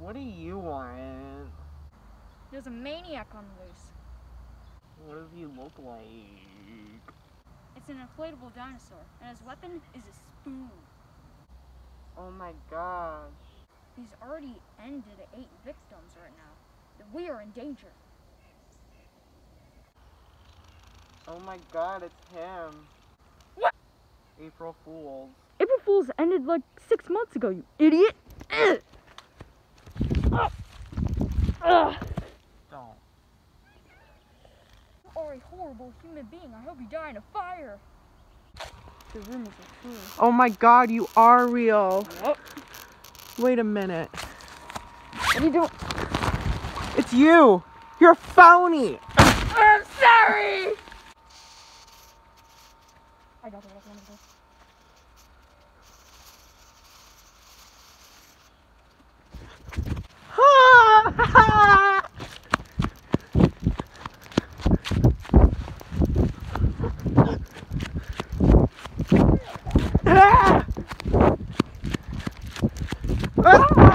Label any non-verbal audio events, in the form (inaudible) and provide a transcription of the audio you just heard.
What do you want? There's a maniac on the loose. What does he look like? It's an inflatable dinosaur, and his weapon is a spoon. Oh my gosh. He's already ended eight victims right now. We are in danger. Oh my god, it's him. What? April Fools. April Fool's ended like six months ago, you idiot! (clears throat) Ugh. Don't. You are a horrible human being. I hope you die in a fire. The. Oh my god, you are real. Yep. Wait a minute. What are you doing? It's you. You're a phony. I'm sorry. I got. Ah!